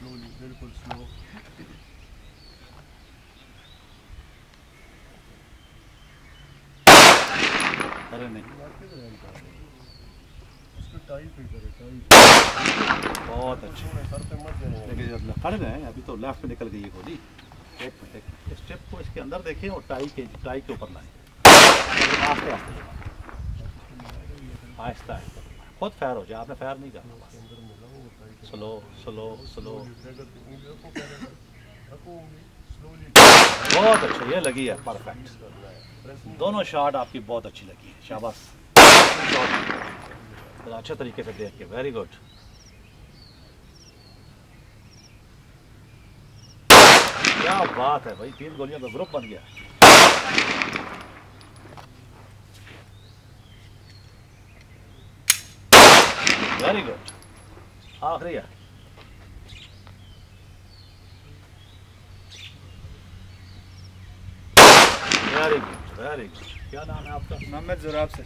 Slowly बिल्कुल slow अरे नहीं। उसको टाई पे करे टाई बहुत अच्छे। सर पे मत जाए लेकिन खड़े हैं अभी तो लेफ़्ट में निकल गई है गोली। एक मिनट एक मिनट। स्टेप को इसके अंदर देखें और टाई के टाई के ऊपर लाएँ। आस्ते आस्ते आहिस्ता आहिस्ता। खुद फायर हो जाए आपने फायर नहीं करना। स्लो स्लो स्लो बहुत अच्छी, ये लगी है परफेक्ट दोनों शॉट आपकी बहुत अच्छी लगी है, शाबाश. अच्छे तरीके से देख के वेरी गुड क्या बात है भाई, तीन गोलियों का ग्रुप बन गया. वेरी गुड आखिरी है वेरी गुड वेरी गुड क्या नाम है आपका? मोहम्मद जुराब से